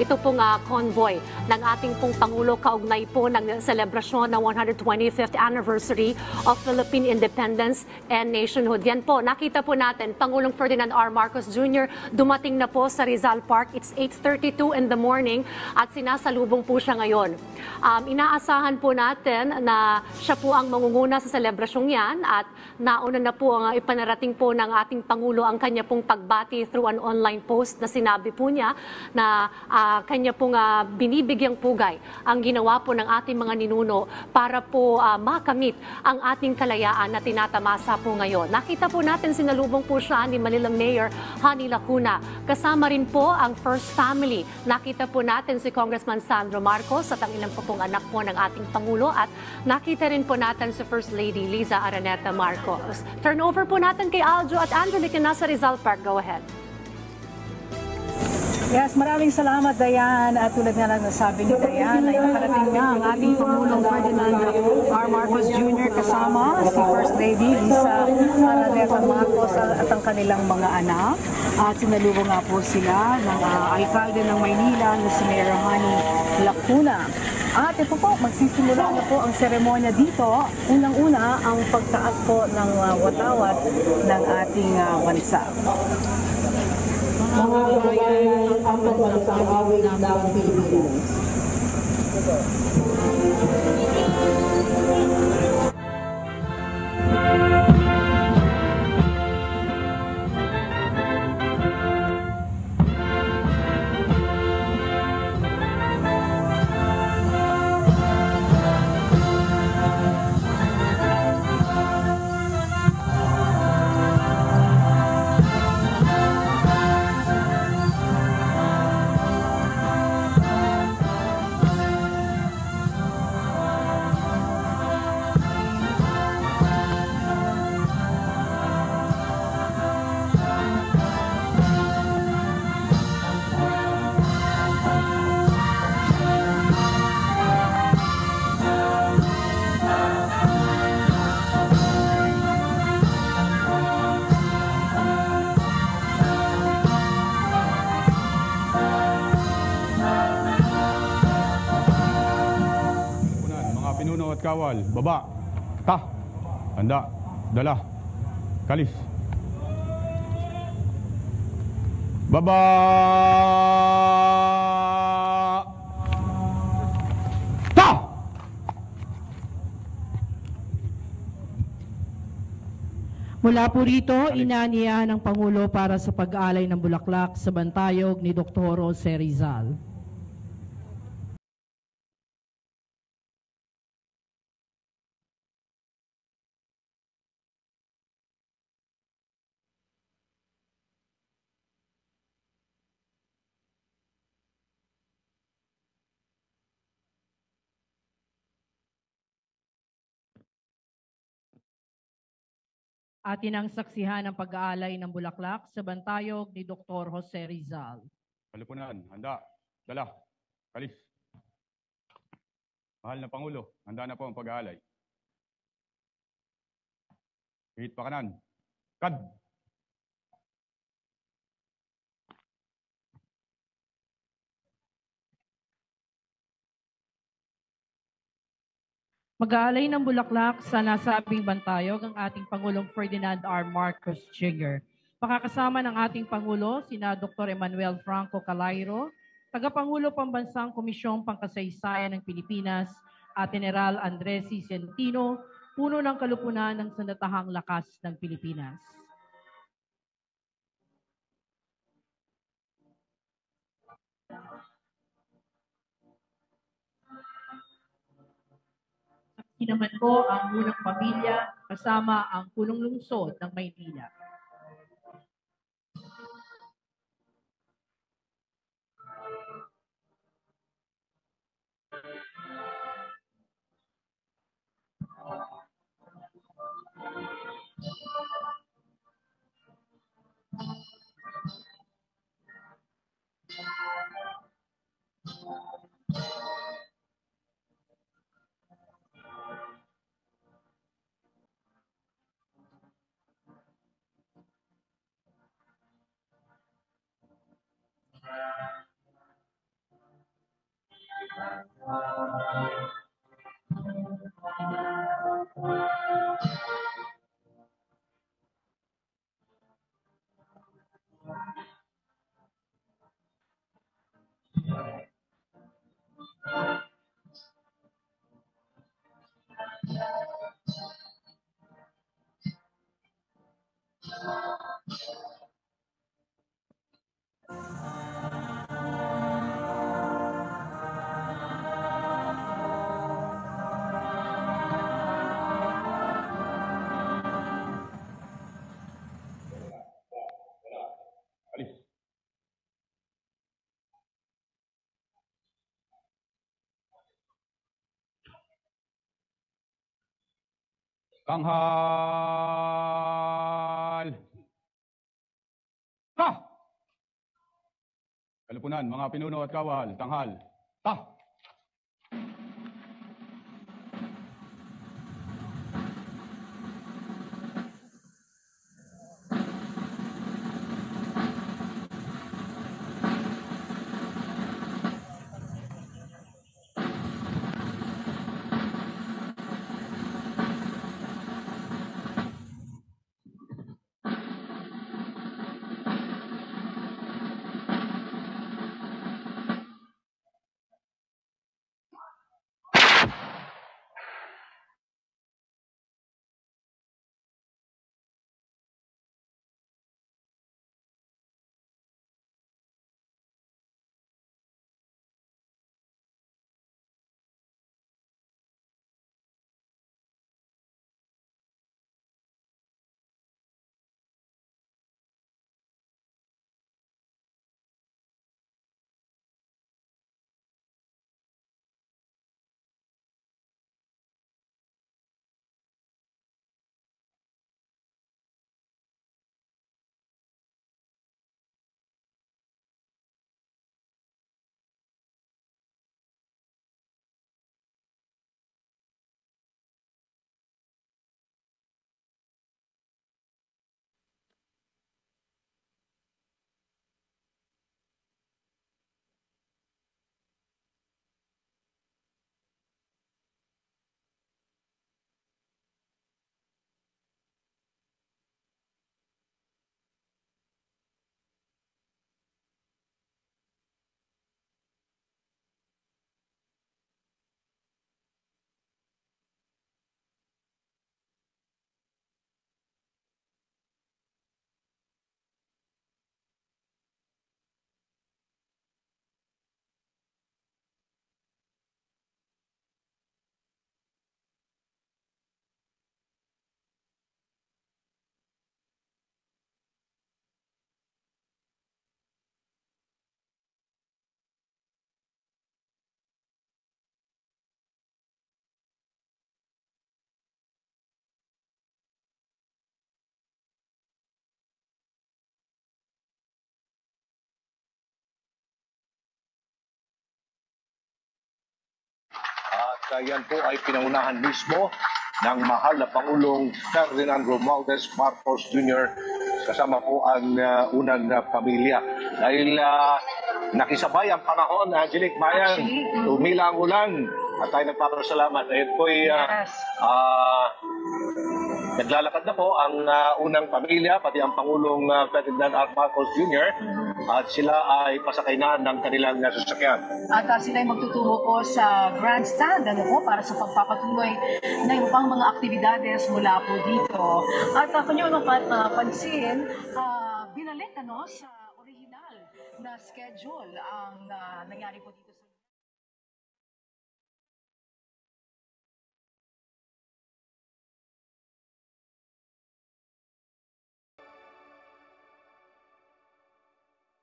ito pong ah, convoy ng ating pong Pangulo kaugnay po ng selebrasyon ng 125th anniversary of Philippine Independence and Nationhood. Yan po, nakita po natin, Pangulong Ferdinand R. Marcos Jr. dumating na po sa Rizal Park. It's 8.32 in the morning at sinasalubong po siya ngayon. Um, inaasahan po natin na siya po ang mangunguna sa selebrasyong yan at nauna na po ang uh, ipanarating po ng ating Pangulo ang kanya pong pagbati through an online post na sinabi po niya na ah, kanya pong ah, binibigyang pugay ang ginawa po ng ating mga ninuno para po ah, makamit ang ating kalayaan na tinatamasa po ngayon. Nakita po natin sinalubong po siya ni Manila Mayor Hani Lacuna. Kasama rin po ang First Family. Nakita po natin si Congressman Sandro Marcos at ang ilang po pong anak po ng ating Pangulo at nakita rin po natin si First Lady Liza Araneta Marcos. Turnover po natin kay Aljo at Angelica na sa Rizal Park. Go ahead. Yes, maraming salamat Dayan. At tulad nga lang nasabi ni Dayan, ay nakarating nga ang ating Pangulong Ferdinand R. Marcos Jr. kasama si First Lady Lisa Araneta Marcos at ang kanilang mga anak. At sinalubong nga po sila ng ah, alkalde ng Maynila na si Mayor Hani Lacuna. At ito po, magsisimula na po ang seremonya dito. Unang-una ang pagtaas po ng ah, watawat ng ating ah, bansa. Mga bayan ang pagbansang awit ng Pilipinas. Unan, kawal, baba, ta, handa, dala, kalis. Baba! Ta! Mula po rito, inaniya ng Pangulo para sa pag-alay ng bulaklak sa bantayog ni Dr. Jose Rizal. Atin ang saksihan ng pag-aalay ng bulaklak sa bantayog ni Dr. Jose Rizal. Kalipunan, handa, dala, kalis. Mahal na Pangulo, handa na po ang pag-aalay. Hihit pa kanan. Kad! Mag-aalay ng bulaklak sa nasabing bantayog ang ating Pangulong Ferdinand R. Marcos Jr. Pakakasama ng ating Pangulo, sina Dr. Emmanuel Franco Calairo, Tagapangulo Pambansang Komisyong Pangkasaysayan ng Pilipinas at General Andres. Centino, puno ng kalupunan ng sandatahang lakas ng Pilipinas. Inaman ko ang unang pamilya kasama ang punong lungsod ng Maynila. Tanghal! Ta! Kalupunan, mga pinuno at kawal, tanghal. Ta! At uh, yan po ay pinangunahan mismo ng mahal na Pangulong Ferdinand Romualdez Marcos Jr. kasama po ang uh, unang uh, pamilya. Dahil uh, nakisabay ang panahon, Angelic Bayan, tumila ang ulan at tayo nagpapasalamat. Ayun po ay uh, Yes. ah, Naglalakad na po ang uh, unang pamilya, pati ang Pangulong uh, Ferdinand R. Marcos Jr. At sila ay pasakay na ng kanilang uh, sasakyan. At uh, sila ay magtutungo po sa grandstand ano po, para sa pagpapatuloy ng iba pang mga aktibidades mula po dito. At uh, kung nyo mapapansin, uh, binalik ano, sa original na schedule ang uh, nangyari po dito